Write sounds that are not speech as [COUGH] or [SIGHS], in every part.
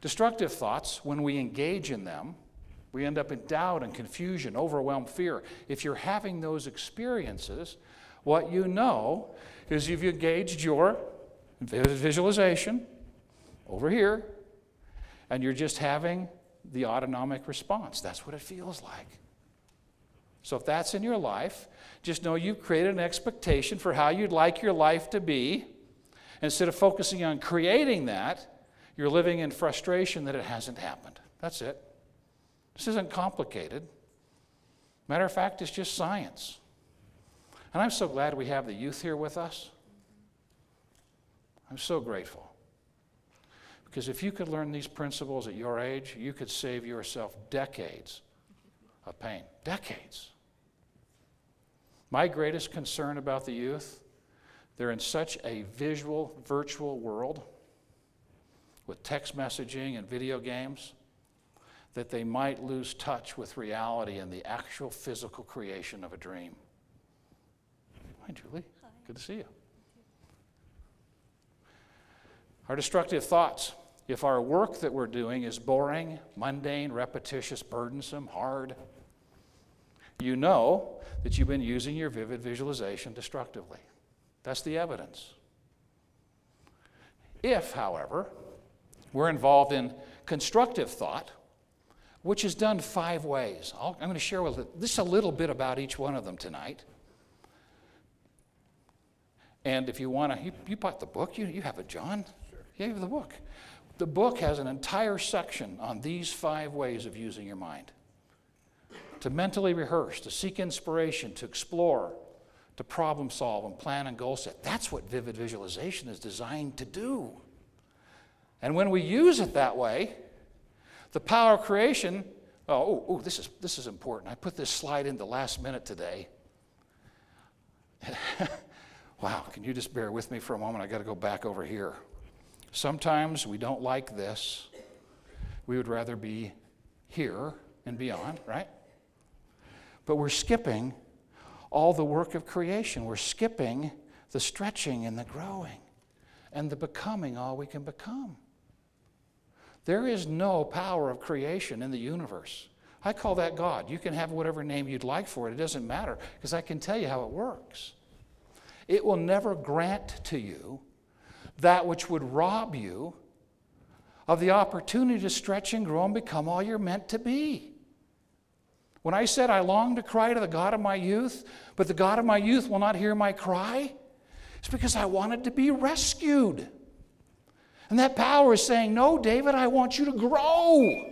Destructive thoughts, when we engage in them, we end up in doubt and confusion, overwhelmed fear. If you're having those experiences, what you know is you've engaged your visualization over here, and you're just having the autonomic response. That's what it feels like. So if that's in your life, just know you've created an expectation for how you'd like your life to be. Instead of focusing on creating that, you're living in frustration that it hasn't happened. That's it. This isn't complicated. Matter of fact, it's just science. And I'm so glad we have the youth here with us. I'm so grateful. Because if you could learn these principles at your age, you could save yourself decades of pain. Decades. My greatest concern about the youth, they're in such a visual, virtual world with text messaging and video games that they might lose touch with reality and the actual physical creation of a dream. Hi, Julie. Hi. Good to see you. Our destructive thoughts. If our work that we're doing is boring, mundane, repetitious, burdensome, hard, you know that you've been using your vivid visualization destructively. That's the evidence. If, however, we're involved in constructive thought, which is done five ways. i am going to share with just a little bit about each one of them tonight. And if you want to, you, you, bought the book, you, you have it, John? Sure. You have the book. The book has an entire section on these five ways of using your mind to mentally rehearse, to seek inspiration, to explore, to problem solve and plan and goal set. That's what vivid visualization is designed to do. And when we use it that way, the power of creation, oh, oh, oh this, is, this is important. I put this slide in the last minute today. [LAUGHS] wow, can you just bear with me for a moment? I got to go back over here. Sometimes we don't like this. We would rather be here and beyond, right? But we're skipping all the work of creation. We're skipping the stretching and the growing and the becoming all we can become. There is no power of creation in the universe. I call that God. You can have whatever name you'd like for it, it doesn't matter, because I can tell you how it works. It will never grant to you that which would rob you of the opportunity to stretch and grow and become all you're meant to be. When I said, I long to cry to the God of my youth, but the God of my youth will not hear my cry, it's because I wanted to be rescued. And that power is saying, No, David, I want you to grow.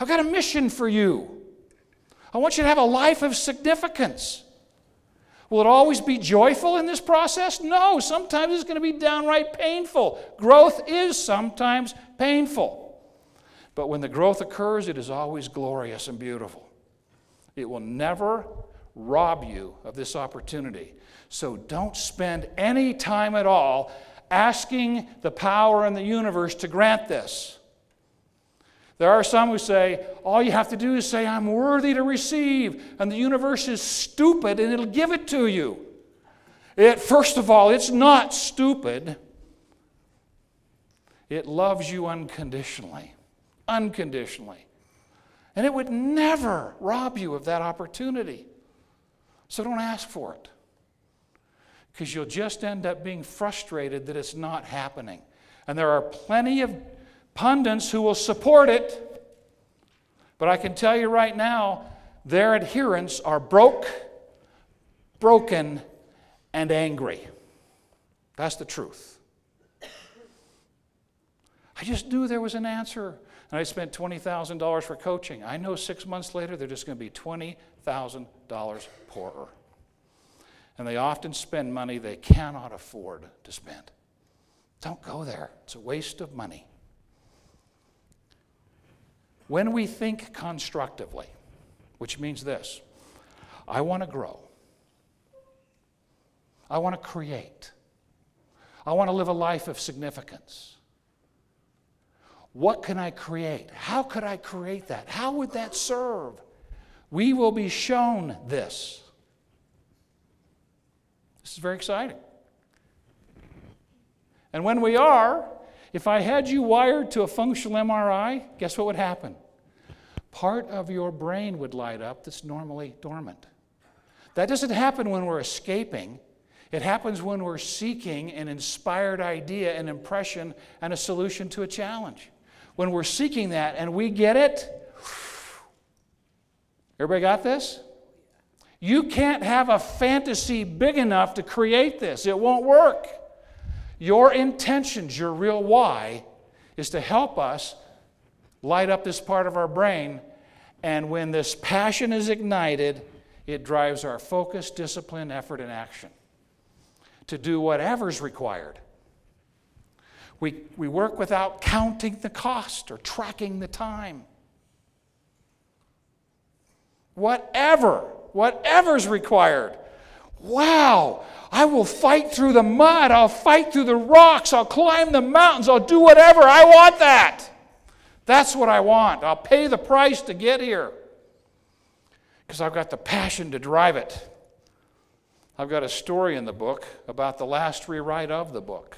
I've got a mission for you. I want you to have a life of significance. Will it always be joyful in this process? No, sometimes it's going to be downright painful. Growth is sometimes painful. But when the growth occurs, it is always glorious and beautiful. It will never rob you of this opportunity. So don't spend any time at all asking the power in the universe to grant this. There are some who say, all you have to do is say, I'm worthy to receive, and the universe is stupid and it'll give it to you. It, first of all, it's not stupid, it loves you unconditionally unconditionally. And it would never rob you of that opportunity. So don't ask for it. Because you'll just end up being frustrated that it's not happening. And there are plenty of pundits who will support it. But I can tell you right now, their adherents are broke, broken, and angry. That's the truth. I just knew there was an answer and I spent $20,000 for coaching. I know six months later they're just going to be $20,000 poorer. And they often spend money they cannot afford to spend. Don't go there, it's a waste of money. When we think constructively, which means this I want to grow, I want to create, I want to live a life of significance. What can I create? How could I create that? How would that serve? We will be shown this. This is very exciting. And when we are, If I had you wired to a functional MRI, guess what would happen? Part of your brain would light up that's normally dormant. That doesn't happen when we're escaping. It happens when we're seeking an inspired idea, an impression, and a solution to a challenge. When we're seeking that and we get it, [SIGHS] everybody got this? You can't have a fantasy big enough to create this, it won't work. Your intentions, your real why, is to help us light up this part of our brain. And when this passion is ignited, it drives our focus, discipline, effort, and action to do whatever's required. We, we work without counting the cost or tracking the time. Whatever, whatever's required. Wow, I will fight through the mud. I'll fight through the rocks. I'll climb the mountains. I'll do whatever. I want that. That's what I want. I'll pay the price to get here because I've got the passion to drive it. I've got a story in the book about the last rewrite of the book.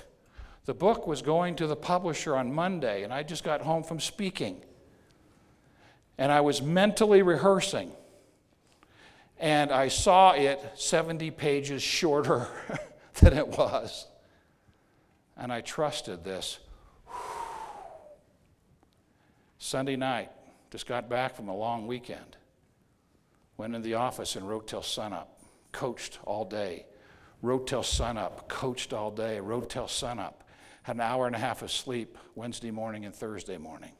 The book was going to the publisher on Monday, and I just got home from speaking. And I was mentally rehearsing and I saw it 70 pages shorter [LAUGHS] than it was. And I trusted this. [SIGHS] Sunday night, just got back from a long weekend. Went in the office and wrote till sunup, coached all day. Wrote till sunup, coached all day, wrote till sunup. Had an hour and a half of sleep Wednesday morning and Thursday morning.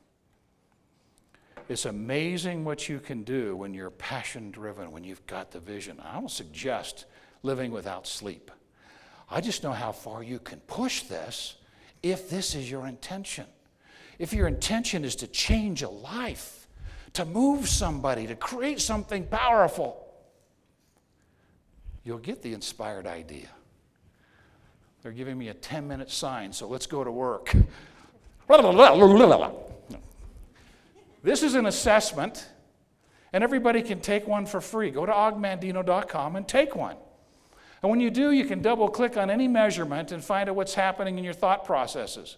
It's amazing what you can do when you're passion driven, when you've got the vision. I don't suggest living without sleep. I just know how far you can push this if this is your intention. If your intention is to change a life, to move somebody, to create something powerful, you'll get the inspired idea. They're giving me a 10 minute sign, so let's go to work. [LAUGHS] This is an assessment, and everybody can take one for free. Go to ogmandino.com and take one. And when you do, you can double click on any measurement and find out what's happening in your thought processes.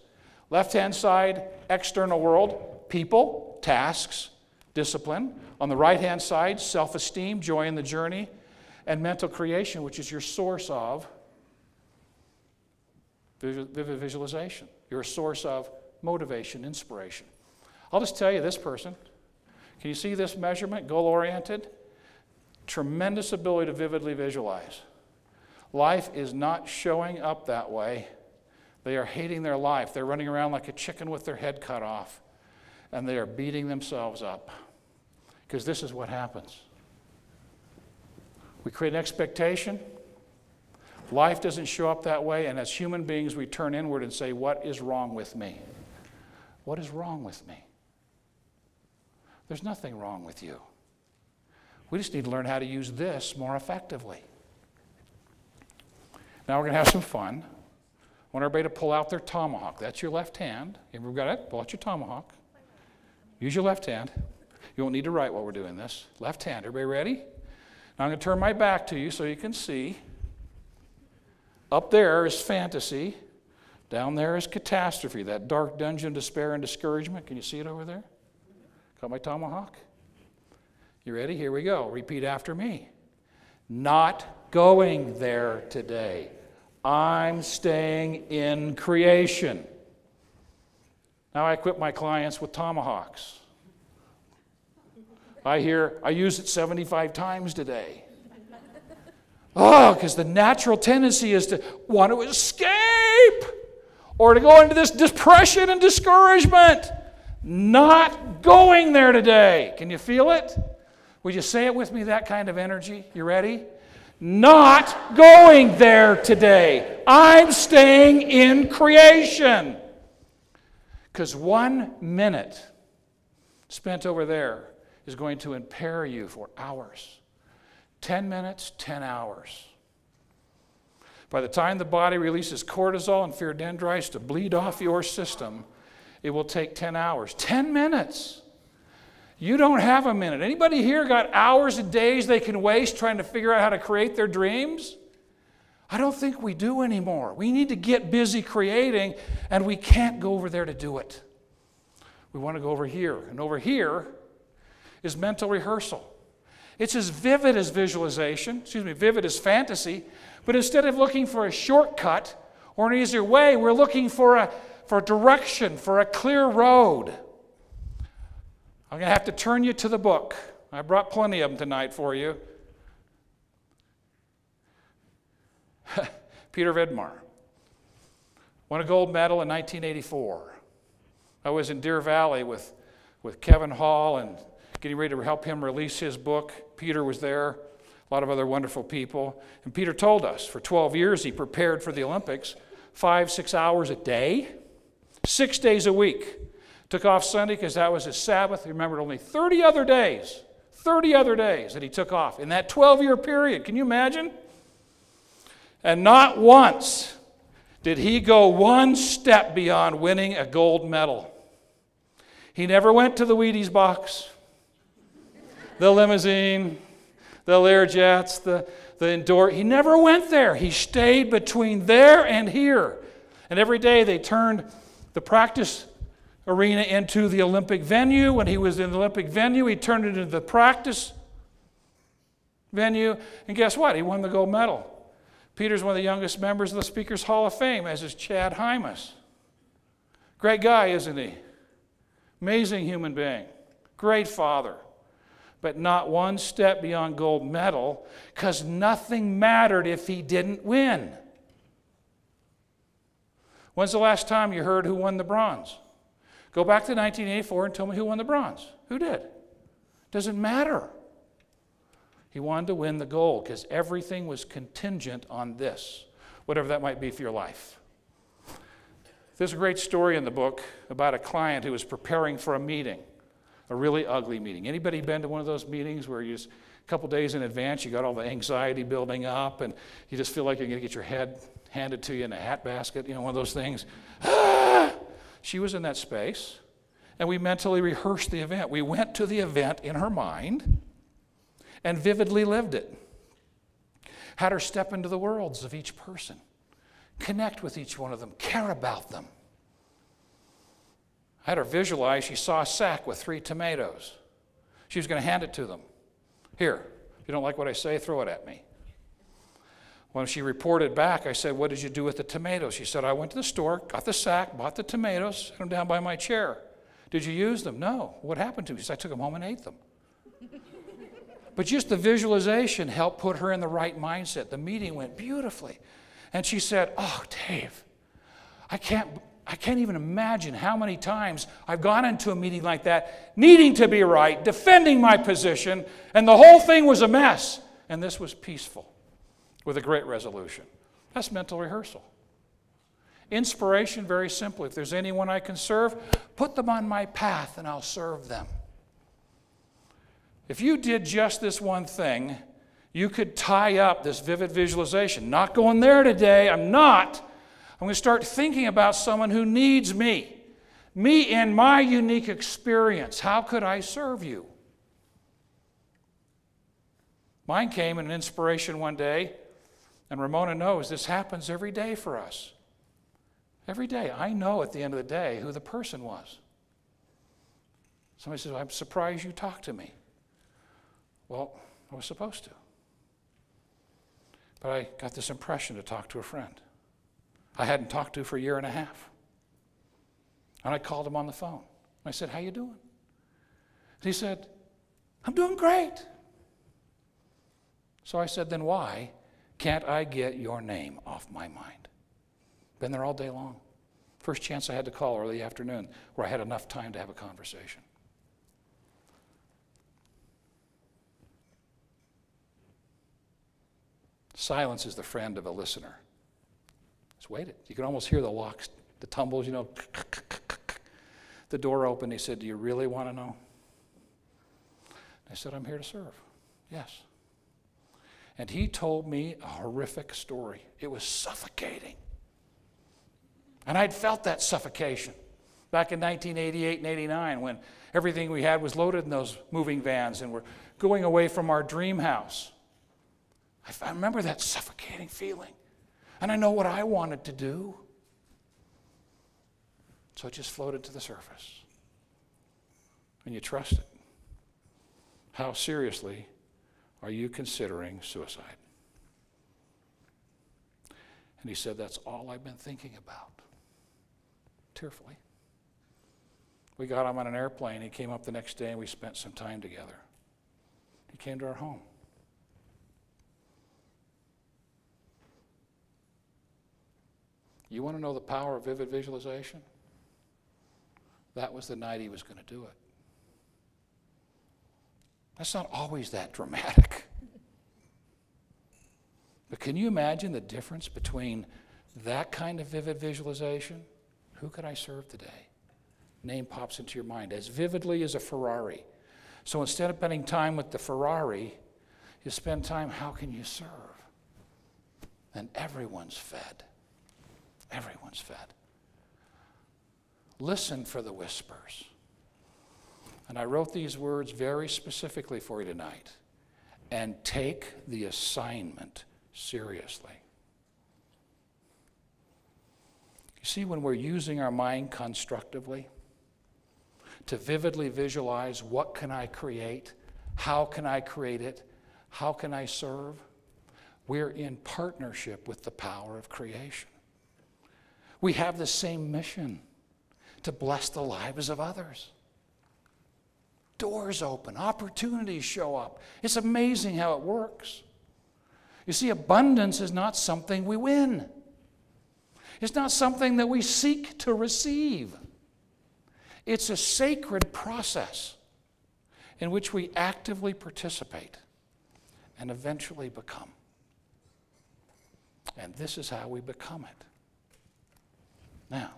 Left hand side, external world, people, tasks, discipline. On the right hand side, self esteem, joy in the journey, and mental creation, which is your source of vivid visualization, your source of motivation, inspiration. I'll just tell you this person. Can you see this measurement, goal oriented? Tremendous ability to vividly visualize. Life is not showing up that way. They are hating their life. They're running around like a chicken with their head cut off, and they are beating themselves up. Because this is what happens we create an expectation. Life doesn't show up that way, and as human beings, we turn inward and say, What is wrong with me? What is wrong with me? There's nothing wrong with you. We just need to learn how to use this more effectively. Now we're going to have some fun. I want everybody to pull out their tomahawk. That's your left hand. Everybody got it? Pull out your tomahawk. Use your left hand. You won't need to write while we're doing this. Left hand. Everybody ready? Now I'm going to turn my back to you so you can see. Up there is fantasy. Down there is catastrophe, that dark dungeon, despair, and discouragement. Can you see it over there? Got my tomahawk? You ready? Here we go. Repeat after me. Not going there today. I'm staying in creation. Now I equip my clients with tomahawks. I hear, I use it 75 times today. Oh, because the natural tendency is to want to escape or to go into this depression and discouragement. Not going there today. Can you feel it? Would you say it with me, that kind of energy? You ready? Not going there today. I'm staying in creation. Because one minute spent over there is going to impair you for hours. 10 minutes, 10 hours. By the time the body releases cortisol and fear dendrites to bleed off your system, it will take 10 hours. 10 minutes. You don't have a minute. Anybody here got hours and days they can waste trying to figure out how to create their dreams? I don't think we do anymore. We need to get busy creating, and we can't go over there to do it. We want to go over here. And over here is mental rehearsal. It's as vivid as visualization, excuse me, vivid as fantasy, but instead of looking for a shortcut or an easier way, we're looking for a for direction, for a clear road. I'm going to have to turn you to the book. I brought plenty of them tonight for you. [LAUGHS] Peter Vidmar won a gold medal in 1984. I was in Deer Valley with, with Kevin Hall and getting ready to help him release his book. Peter was there, a lot of other wonderful people. And Peter told us for 12 years he prepared for the Olympics five, six hours a day, six days a week. Took off Sunday because that was his Sabbath. He remembered only 30 other days, 30 other days that he took off in that 12 year period. Can you imagine? And not once did he go one step beyond winning a gold medal. He never went to the Wheaties box, the limousine, the Learjets, the, the indoor. He never went there. He stayed between there and here. And every day they turned the practice arena into the Olympic venue. When he was in the Olympic venue, he turned it into the practice venue. And guess what? He won the gold medal. Peter's one of the youngest members of the Speakers Hall of Fame, as is Chad Hymas. Great guy, isn't he? Amazing human being. Great father. But not one step beyond gold medal because nothing mattered if he didn't win. When's the last time you heard who won the bronze? Go back to 1984 and tell me who won the bronze. Who did? Doesn't matter. He wanted to win the gold because everything was contingent on this, whatever that might be for your life. There's a great story in the book about a client who was preparing for a meeting, a really ugly meeting. Anybody been to one of those meetings where you just a couple days in advance you got all the anxiety building up and you just feel like you're going to get your head handed to you in a hat basket, you know, one of those things. [GASPS] She was in that space, and we mentally rehearsed the event. We went to the event in her mind and vividly lived it. Had her step into the worlds of each person, connect with each one of them, care about them. I had her visualize she saw a sack with three tomatoes. She was going to hand it to them. Here, if you don't like what I say, throw it at me. When she reported back, I said, What did you do with the tomatoes? She said, I went to the store, got the sack, bought the tomatoes, set them down by my chair. Did you use them? No. What happened to me? She said, I took them home and ate them. [LAUGHS] But just the visualization helped put her in the right mindset. The meeting went beautifully. And she said, Oh, Dave, I can't, I can't even imagine how many times I've gone into a meeting like that, needing to be right, defending my position, and the whole thing was a mess. And this was peaceful with a great resolution. That's mental rehearsal. Inspiration, very simply. If there's anyone I can serve, put them on my path and I'll serve them. If you did just this one thing, you could tie up this vivid visualization. Not going there today, I'm not. I'm going to start thinking about someone who needs me. Me and my unique experience. How could I serve you? Mine came in an inspiration one day, and Ramona knows this happens every day for us. Every day. I know at the end of the day who the person was. Somebody says, well, I'm surprised you talked to me. Well, I was supposed to. But I got this impression to talk to a friend I hadn't talked to for a year and a half. And I called him on the phone. I said, How you doing? And he said, I'm doing great. So I said, Then why can't I get your name off my mind? Been there all day long. First chance I had to call early afternoon where I had enough time to have a conversation. Silence is the friend of a listener. Just waited. You can almost hear the locks, the tumbles, you know. [LAUGHS] The door opened. He said, Do you really want to know? I said, I'm here to serve. Yes. And he told me a horrific story. It was suffocating. And I'd felt that suffocation back in 1988 and 89 when everything we had was loaded in those moving vans and we're going away from our dream house. I remember that suffocating feeling. And I know what I wanted to do. So it just floated to the surface. And you trust it. How seriously are you considering suicide? And he said, That's all I've been thinking about. Tearfully. We got him on an airplane. He came up the next day and we spent some time together. He came to our home. You want to know the power of vivid visualization? That was the night he was going to do it. That's not always that dramatic. But can you imagine the difference between that kind of vivid visualization? Who could I serve today? Name pops into your mind as vividly as a Ferrari. So instead of spending time with the Ferrari, you spend time, how can you serve? And everyone's fed. Everyone's fed. Listen for the whispers. And I wrote these words very specifically for you tonight. And take the assignment seriously. You see, when we're using our mind constructively to vividly visualize what can I create, how can I create it, how can I serve, we're in partnership with the power of creation. We have the same mission to bless the lives of others. Doors open, opportunities show up. It's amazing how it works. You see, abundance is not something we win, it's not something that we seek to receive. It's a sacred process in which we actively participate and eventually become. And this is how we become it. Now,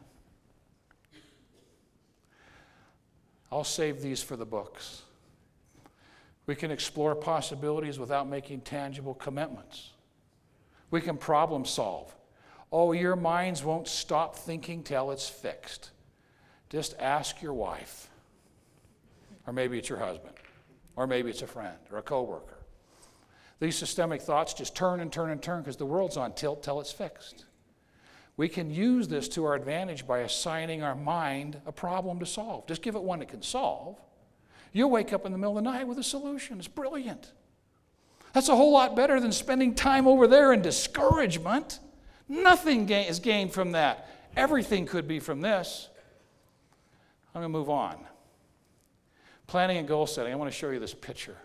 I'll save these for the books. We can explore possibilities without making tangible commitments. We can problem solve. Oh, your minds won't stop thinking till it's fixed. Just ask your wife. Or maybe it's your husband. Or maybe it's a friend or a coworker. These systemic thoughts just turn and turn and turn because the world's on tilt till it's fixed. We can use this to our advantage by assigning our mind a problem to solve. Just give it one it can solve You'll wake up in the middle of the night with a solution. It's brilliant. That's a whole lot better than spending time over there in discouragement. Nothing is gained from that. Everything could be from this. I'm going to move on. Planning and goal setting. I want to show you this picture.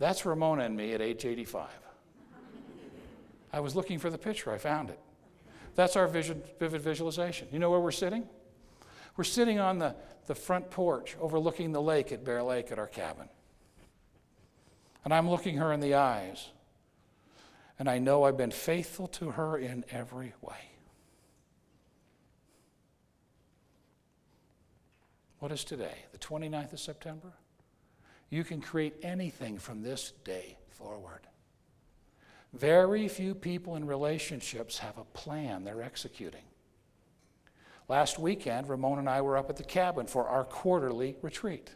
That's Ramona and me at age 85. I was looking for the picture, I found it. That's our vision, vivid visualization. You know where we're sitting? We're sitting on the, the front porch overlooking the lake at Bear Lake at our cabin. And I'm looking her in the eyes. And I know I've been faithful to her in every way. What is today? The 29th of September? You can create anything from this day forward. Very few people in relationships have a plan they're executing. Last weekend, Ramon and I were up at the cabin for our quarterly retreat.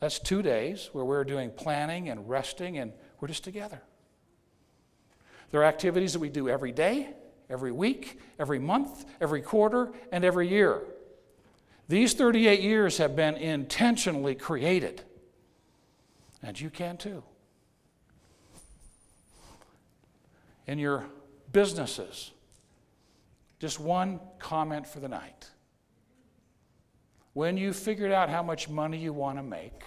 That's two days where we're doing planning and resting, and we're just together. There are activities that we do every day, every week, every month, every quarter, and every year. These 38 years have been intentionally created, and you can too. In your businesses, just one comment for the night. When you figured out how much money you want to make,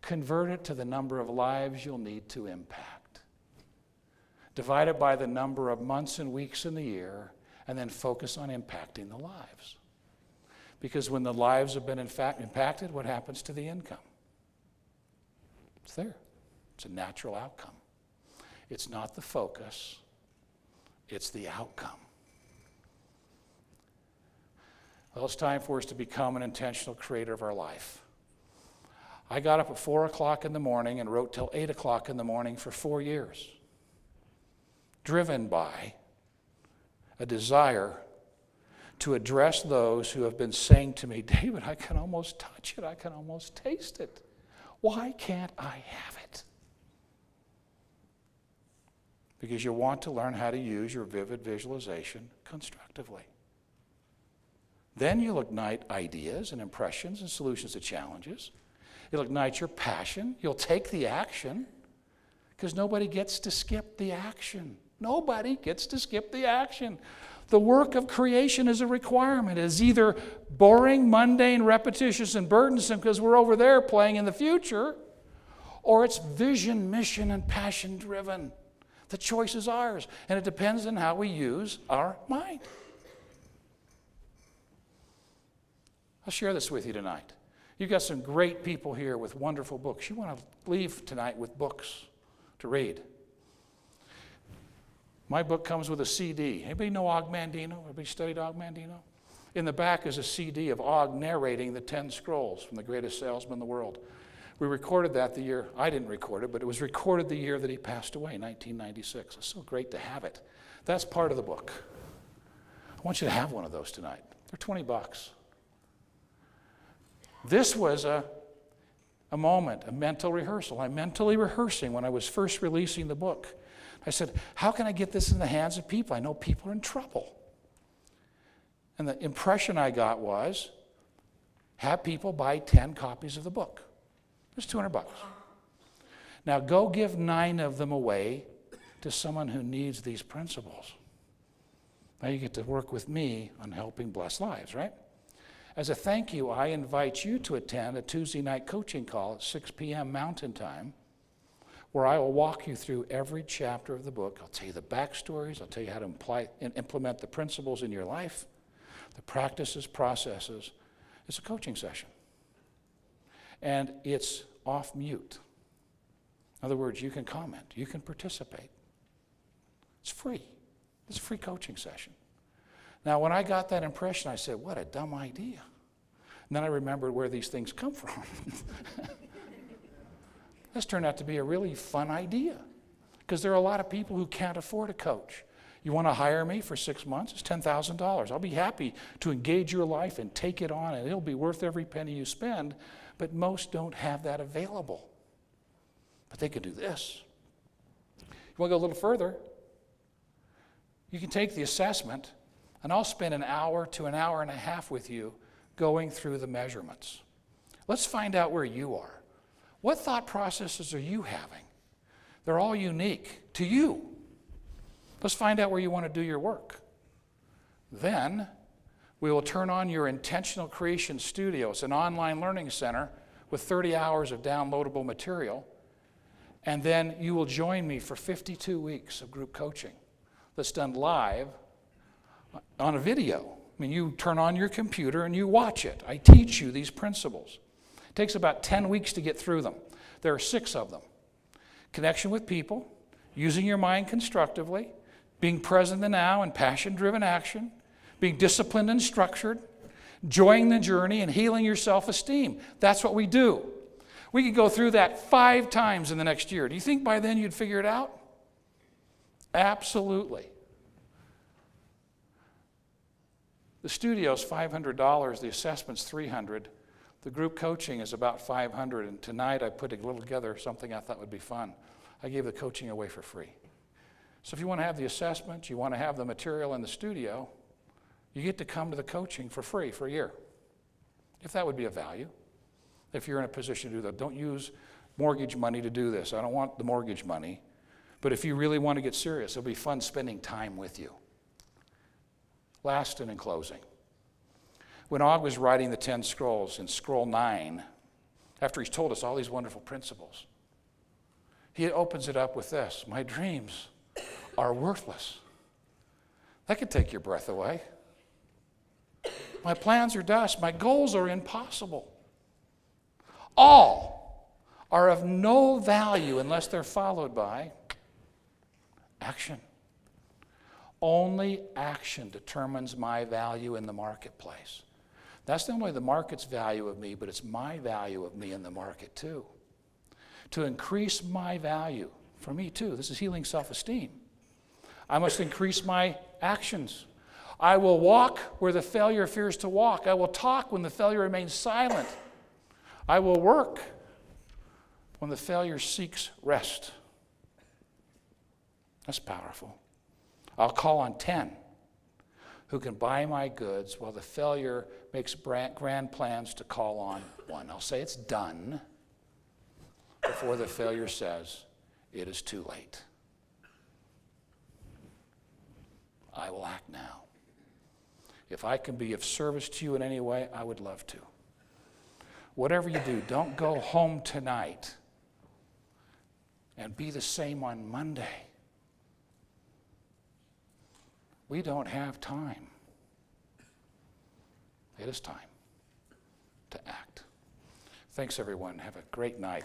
convert it to the number of lives you'll need to impact. Divide it by the number of months and weeks in the year, and then focus on impacting the lives. Because when the lives have been in fact impacted, what happens to the income? It's there. It's a natural outcome. It's not the focus, it's the outcome. Well, it's time for us to become an intentional creator of our life. I got up at 4 o'clock in the morning and wrote till 8 o'clock in the morning for four years, driven by a desire to address those who have been saying to me, David, I can almost touch it, I can almost taste it. Why can't I have it? Because you want to learn how to use your vivid visualization constructively. Then you'll ignite ideas and impressions and solutions to challenges. You'll ignite your passion. You'll take the action because nobody gets to skip the action. Nobody gets to skip the action. The work of creation is a requirement. It is either boring, mundane, repetitious, and burdensome because we're over there playing in the future, or it's vision, mission, and passion driven. The choice is ours, and it depends on how we use our mind. I'll share this with you tonight. You've got some great people here with wonderful books. You want to leave tonight with books to read. My book comes with a CD. Anybody know Og Mandino? Anybody studied Og Mandino? In the back is a CD of Og narrating the Ten Scrolls from the greatest salesman in the world. We recorded that the year, I didn't record it, but it was recorded the year that he passed away, 1996. It's so great to have it. That's part of the book. I want you to have one of those tonight. They're 20 bucks. This was a, a moment, a mental rehearsal. I'm mentally rehearsing when I was first releasing the book. I said, How can I get this in the hands of people? I know people are in trouble. And the impression I got was have people buy 10 copies of the book. It's 200 bucks. Now go give nine of them away to someone who needs these principles. Now you get to work with me on helping bless lives, right? As a thank you, I invite you to attend a Tuesday night coaching call at 6 p.m. Mountain Time where I will walk you through every chapter of the book. I'll tell you the backstories, I'll tell you how to imply, implement the principles in your life, the practices, processes. It's a coaching session. And it's off mute. In other words, you can comment, you can participate. It's free. It's a free coaching session. Now, when I got that impression, I said, What a dumb idea. And then I remembered where these things come from. [LAUGHS] This turned out to be a really fun idea because there are a lot of people who can't afford a coach. You want to hire me for six months? It's $10,000. I'll be happy to engage your life and take it on, and it'll be worth every penny you spend. But most don't have that available. But they could do this. You want to go a little further? You can take the assessment, and I'll spend an hour to an hour and a half with you going through the measurements. Let's find out where you are. What thought processes are you having? They're all unique to you. Let's find out where you want to do your work. Then we will turn on your Intentional Creation Studio. It's an online learning center with 30 hours of downloadable material. And then you will join me for 52 weeks of group coaching that's done live on a video. I mean, you turn on your computer and you watch it. I teach you these principles. It takes about 10 weeks to get through them. There are six of them connection with people, using your mind constructively, being present in the now and passion driven action, being disciplined and structured, enjoying the journey, and healing your self esteem. That's what we do. We could go through that five times in the next year. Do you think by then you'd figure it out? Absolutely. The studio's $500, the assessment's 300. The group coaching is about 500, and tonight I put a little together something I thought would be fun. I gave the coaching away for free. So if you want to have the assessment, you want to have the material in the studio, you get to come to the coaching for free for a year. If that would be of value, if you're in a position to do that, don't use mortgage money to do this. I don't want the mortgage money. But if you really want to get serious, it'll be fun spending time with you. Last and in closing, when Og was writing the 10 scrolls in scroll 9, after he's told us all these wonderful principles, he opens it up with this My dreams are worthless. That could take your breath away. My plans are dust. My goals are impossible. All are of no value unless they're followed by action. Only action determines my value in the marketplace. That's not only the market's value of me, but it's my value of me in the market too. To increase my value, for me too, this is healing self esteem. I must increase my actions. I will walk where the failure fears to walk. I will talk when the failure remains silent. I will work when the failure seeks rest. That's powerful. I'll call on 10 who can buy my goods while the failure makes grand plans to call on one. I'll say it's done before the failure says it is too late. I will act now. If I can be of service to you in any way, I would love to. Whatever you do, don't go home tonight and be the same on Monday. We don't have time. It is time to act. Thanks, everyone. Have a great night.